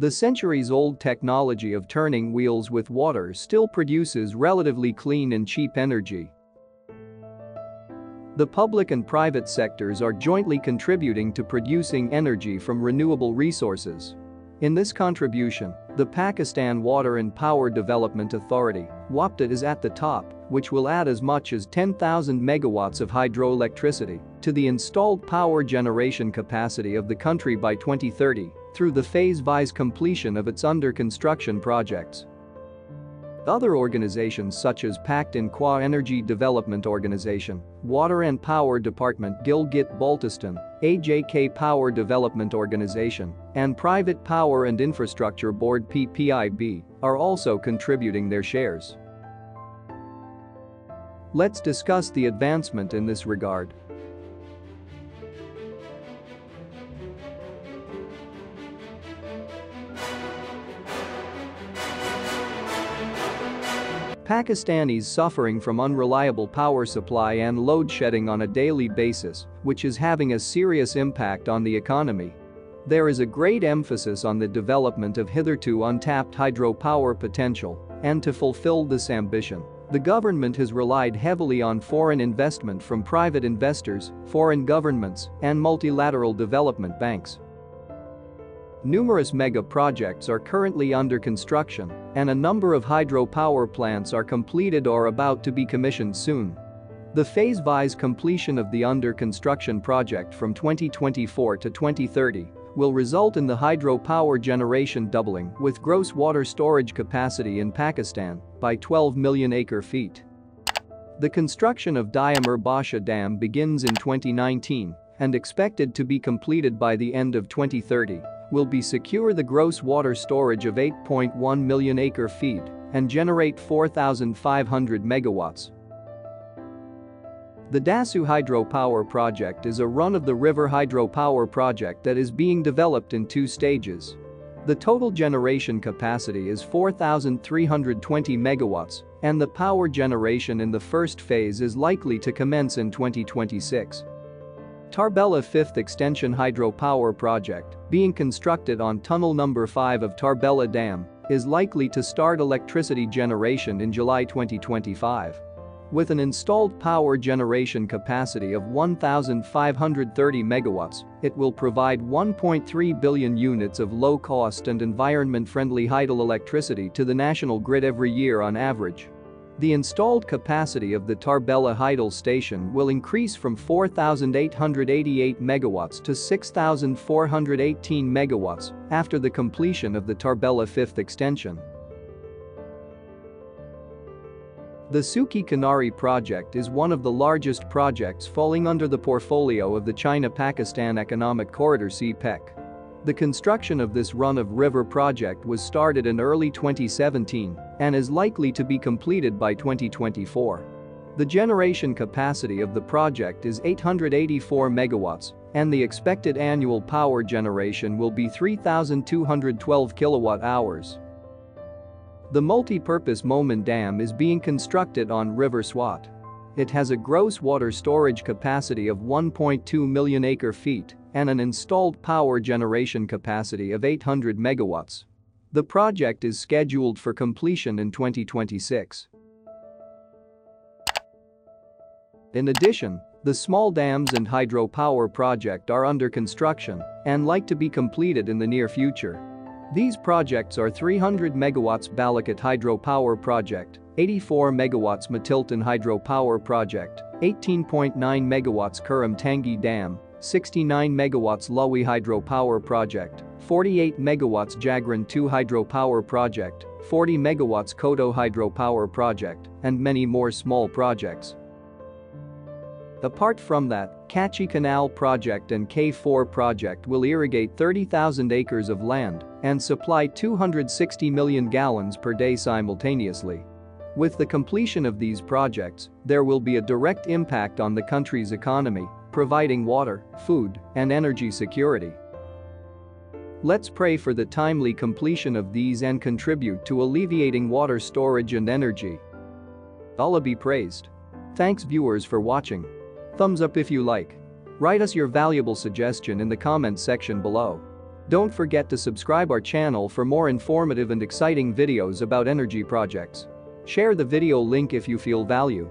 The centuries-old technology of turning wheels with water still produces relatively clean and cheap energy. The public and private sectors are jointly contributing to producing energy from renewable resources. In this contribution, the Pakistan Water and Power Development Authority, WAPDA is at the top, which will add as much as 10,000 megawatts of hydroelectricity to the installed power generation capacity of the country by 2030 through the phase-wise completion of its under-construction projects. Other organizations such as Pakhtunkhwa Energy Development Organization, Water and Power Department Gilgit-Baltistan, AJK Power Development Organization, and Private Power and Infrastructure Board PPIB are also contributing their shares. Let's discuss the advancement in this regard. Pakistanis suffering from unreliable power supply and load shedding on a daily basis, which is having a serious impact on the economy. There is a great emphasis on the development of hitherto untapped hydropower potential, and to fulfill this ambition, the government has relied heavily on foreign investment from private investors, foreign governments, and multilateral development banks. Numerous mega projects are currently under construction, and a number of hydropower plants are completed or about to be commissioned soon. The phase-wise completion of the under-construction project from 2024 to 2030 will result in the hydropower generation doubling with gross water storage capacity in Pakistan by 12 million acre-feet. The construction of Diamer Basha Dam begins in 2019 and expected to be completed by the end of 2030 will be secure the gross water storage of 8.1 million acre-feet and generate 4,500 megawatts. The Dasu hydropower project is a run-of-the-river hydropower project that is being developed in two stages. The total generation capacity is 4,320 megawatts, and the power generation in the first phase is likely to commence in 2026. Tarbela 5th Extension Hydropower Project, being constructed on Tunnel Number 5 of Tarbela Dam, is likely to start electricity generation in July 2025. With an installed power generation capacity of 1,530 megawatts, it will provide 1.3 billion units of low-cost and environment-friendly hydroelectricity to the national grid every year on average. The installed capacity of the Tarbela Hydel station will increase from 4,888 megawatts to 6,418 megawatts after the completion of the Tarbela 5th extension. The Suki Kinari project is one of the largest projects falling under the portfolio of the China-Pakistan Economic Corridor CPEC. The construction of this run-of-river project was started in early 2017 and is likely to be completed by 2024. The generation capacity of the project is 884 megawatts and the expected annual power generation will be 3,212 kilowatt hours. The multi-purpose Mohmand Dam is being constructed on River Swat. It has a gross water storage capacity of 1.2 million acre-feet and an installed power generation capacity of 800 megawatts. The project is scheduled for completion in 2026. In addition, the small dams and hydropower project are under construction and like to be completed in the near future. These projects are 300 megawatts Balakot hydropower project, 84 megawatts Matiltan hydropower project, 18.9 megawatts Kuram Tangi Dam, 69 megawatts Lawi hydropower project, 48 megawatts Jagran 2 hydropower project, 40 megawatts Koto hydropower project, and many more small projects. Apart from that, Kachi Canal project and K4 project will irrigate 30,000 acres of land and supply 260 million gallons per day simultaneously. With the completion of these projects, there will be a direct impact on the country's economy providing water, food, and energy security. Let's pray for the timely completion of these and contribute to alleviating water storage and energy. Allah be praised. Thanks viewers for watching. Thumbs up if you like. Write us your valuable suggestion in the comments section below. Don't forget to subscribe our channel for more informative and exciting videos about energy projects. Share the video link if you feel value.